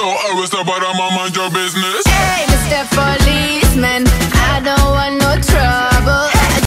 No, I was I'm on my your business.